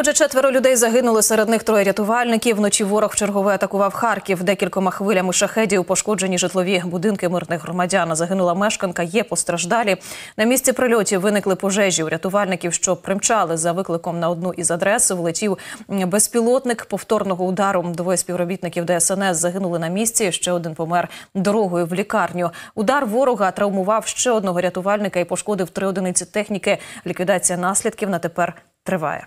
Отже, четверо людей загинули. Серед них троє рятувальників. Вночі ворог чергове атакував Харків. Декількома хвилями шахедів пошкоджені житлові будинки мирних громадян. Загинула мешканка. Є постраждалі. На місці прильотів виникли пожежі. У рятувальників, що примчали за викликом на одну із адрес, влетів безпілотник повторного удару. Двоє співробітників ДСНС загинули на місці. Ще один помер дорогою в лікарню. Удар ворога травмував ще одного рятувальника і пошкодив три одиниці техніки. Ліквідація наслідків на тепер триває.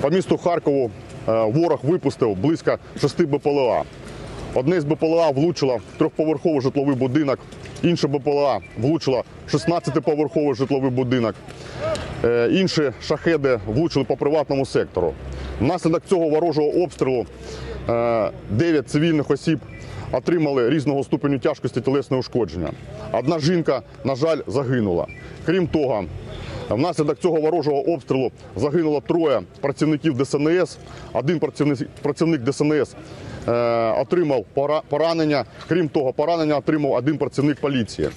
По місту Харкову е, ворог випустив близько шести БПЛА. Одне з БПЛА влучило трьохповерховий житловий будинок, інше БПЛА влучило в 16-поверховий житловий будинок. Е, Інші шахеди влучили по приватному сектору. Внаслідок цього ворожого обстрілу 9 цивільних осіб отримали різного ступеню тяжкості тілесне ушкодження. Одна жінка, на жаль, загинула. Крім того, Внаслідок цього ворожого обстрілу загинуло троє працівників ДСНС. Один працівник, ДСНС е, отримав поранення. Крім того, поранення отримав один працівник поліції.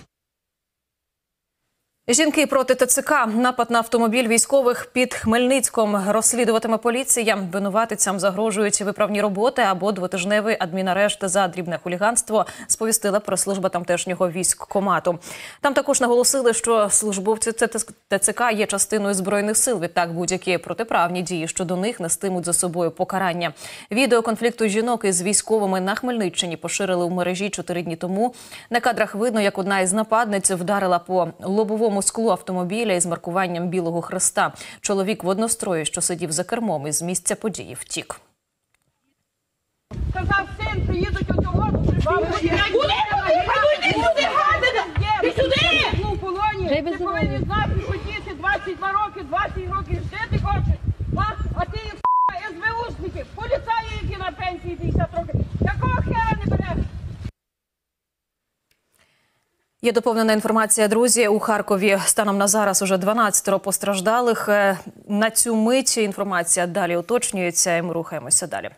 Жінки проти ТЦК. Напад на автомобіль військових під Хмельницьком розслідуватиме поліція. Винуватицям загрожують виправні роботи або двотижневий адмінарешт за дрібне хуліганство. Сповістила про служба тамтешнього військкомату. Там також наголосили, що службовці ТЦК є частиною збройних сил. Відтак будь-які протиправні дії щодо них нестимуть за собою покарання. Відео конфлікту жінок із військовими на Хмельниччині поширили в мережі чотири дні тому. На кадрах видно, як одна із нападниць вдарила по лобовому склу автомобіля із маркуванням білого хреста. Чоловік в однострої, що сидів за кермом, із місця події втік. Сказав син, приїдуть у того? Ти повинен знати, що діти 22 роки, 20 років жити хочуть. А, а ти їх СБУшники, поліцаї, які на пенсії 50 років. Якого хера не береш? Є доповнена інформація, друзі. У Харкові станом на зараз уже 12 постраждалих. Е, На цю мить інформація далі уточнюється, і ми рухаємося далі.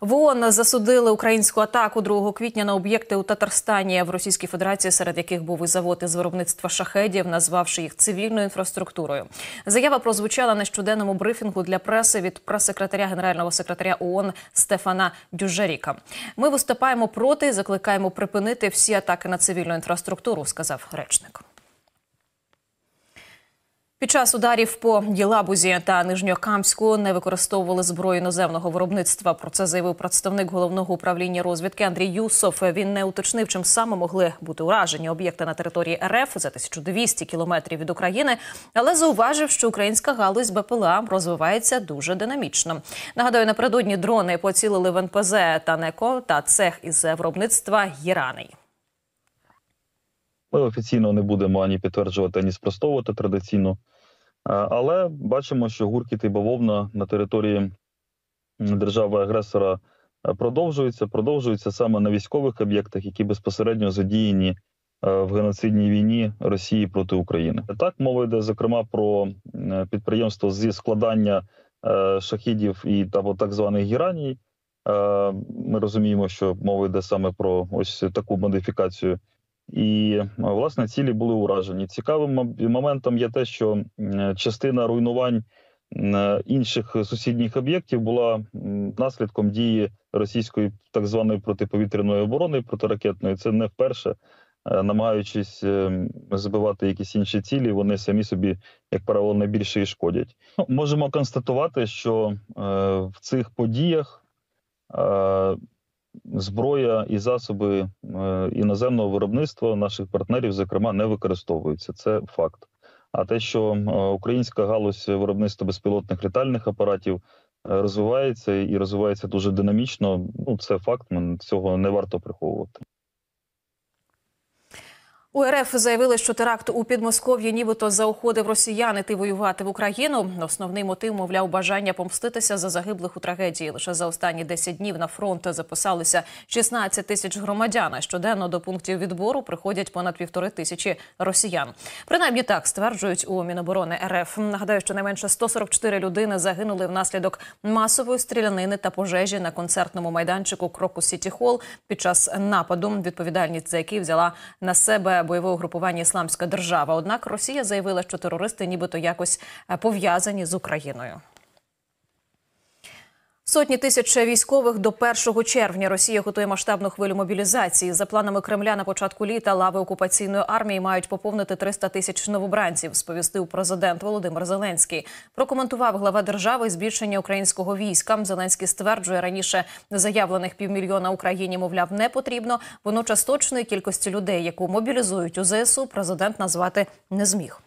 В ООН засудили українську атаку 2 квітня на об'єкти у Татарстані в Російській Федерації, серед яких був і завод із виробництва шахедів, назвавши їх цивільною інфраструктурою. Заява прозвучала на щоденному брифінгу для преси від прес-секретаря генерального секретаря ООН Стефана Дюжаріка. Ми виступаємо проти і закликаємо припинити всі атаки на цивільну інфраструктуру, сказав речник. Під час ударів по Єлабузі та Нижньокамську не використовували зброю іноземного виробництва. Про це заявив представник головного управління розвідки Андрій Юсов. Він не уточнив, чим саме могли бути уражені об'єкти на території РФ за 1200 кілометрів від України, але зауважив, що українська галузь БПЛА розвивається дуже динамічно. Нагадаю, напередодні дрони поцілили в НПЗ та НЕКО та цех із виробництва Єраний. Ми офіційно не будемо ані підтверджувати, ані спростовувати традиційно. А, Але бачимо, що гуркіт і бавовна на території держави-агресора е, продовжуються, продовжуються саме на військових об'єктах, які безпосередньо задіяні е, в геноцидній війні Росії проти України. Так мова йде зокрема про підприємство зі складання е, шахідів і або так званих гіраній. Е, Ми розуміємо, що мова йде саме про ось таку модифікацію. І власне цілі були уражені. Цікавим моментом є те, що частина руйнувань інших сусідніх об'єктів була наслідком дії російської так званої протиповітряної оборони протиракетної. Це не вперше. Е, Намагаючись е, збивати якісь інші цілі, вони самі собі, як правило, найбільше і шкодять. Ну, можемо констатувати, що е, в цих подіях зброя і засоби іноземного виробництва наших партнерів, зокрема, не використовується. Це факт. А те, що е, українська галузь виробництва безпілотних літальних апаратів е, розвивається і розвивається дуже динамічно, ну це факт. Цього не варто приховувати. У РФ заявили, що теракт у Підмосков'ї нібито заохотив росіян іти воювати в Україну. Основний мотив, мовляв, бажання помститися за загиблих у трагедії. Лише за останні 10 днів на фронт записалися 16 тисяч громадян. Щоденно до пунктів відбору приходять понад півтори тисячі росіян. Принаймні так стверджують у Міноборони РФ. Нагадаю, що найменше 144 людини загинули внаслідок масової стрілянини та пожежі на концертному майданчику Крокус Сіті Холл під час нападу, відповідальність за який взяла на себе очолює бойове угрупування Ісламська держава. Однак Росія заявила, що терористи нібито якось е, пов'язані з Україною. Сотні тисяч військових до 1 червня Росія готує масштабну хвилю мобілізації. За планами Кремля на початку літа лави окупаційної армії мають поповнити 300 тисяч новобранців. Сповістив президент Володимир Зеленський. Прокоментував глава держави збільшення українського війська. Зеленський стверджує раніше заявлених півмільйона Україні, мовляв, не потрібно. Водночас точної кількості людей, яку мобілізують у ЗСУ, президент назвати не зміг.